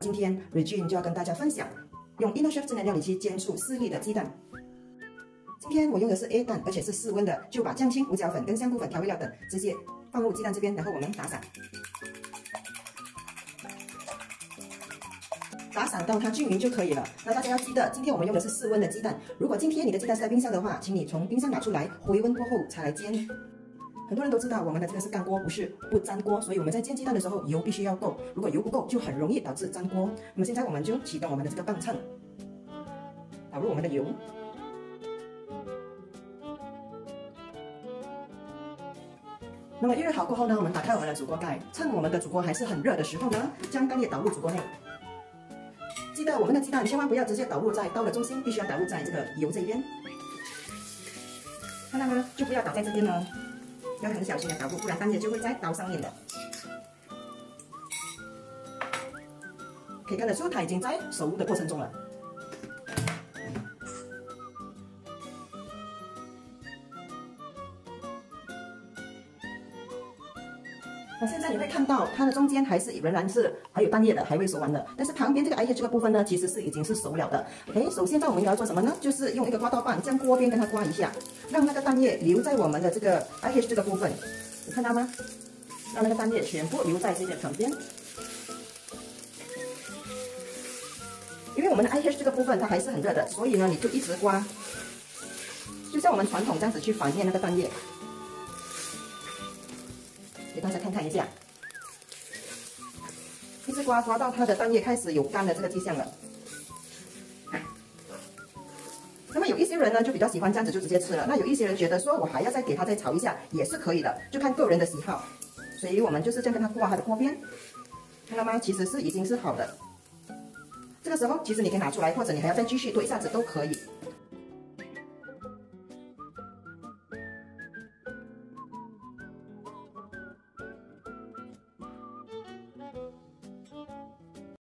今天 Regine 就要跟大家分享用 Inner Chef 智能料理机煎出四粒的鸡蛋。今天我用的是 A 蛋，而且是室温的，就把酱青、胡椒粉跟香菇粉、调味料等直接放入鸡蛋这边，然后我们打散，打散到它均匀就可以了。那大家要记得，今天我们用的是室温的鸡蛋。如果今天你的鸡蛋是在冰箱的话，请你从冰箱拿出来，回温过后才来煎。很多人都知道我们的这个是干锅，不是不粘锅，所以我们在煎鸡蛋的时候油必须要够，如果油不够就很容易导致粘锅。那么现在我们就启动我们的这个磅秤，导入我们的油，那么预热好过后呢，我们打开我们的煮锅盖，趁我们的煮锅还是很热的时候呢，将干叶倒入煮锅内。记得我们的鸡蛋千万不要直接倒入在刀的中心，必须要倒入在这个油这边。看到吗？就不要倒在这边哦。要很小心的捣鼓，不然蛋液就会在刀上面的。可以看得出，它已经在熟的过程中了。那现在你会看到，它的中间还是仍然是还有蛋液的，还未熟完的。但是旁边这个 I H 这个部分呢，其实是已经是熟了的。OK，首先在我们要做什么呢？就是用一个刮刀棒将锅边跟它刮一下，让那个蛋液留在我们的这个 I H 这个部分。你看到吗？让那个蛋液全部留在这些旁边。因为我们的 I H 这个部分它还是很热的，所以呢，你就一直刮，就像我们传统这样子去反面那个蛋液。给大家看看一下，一直刮刮到它的蛋液开始有干的这个迹象了。那么有一些人呢就比较喜欢这样子就直接吃了，那有一些人觉得说我还要再给它再炒一下也是可以的，就看个人的喜好。所以我们就是这样跟它刮它的锅边，看到吗？其实是已经是好的。这个时候其实你可以拿出来，或者你还要再继续多一下子都可以。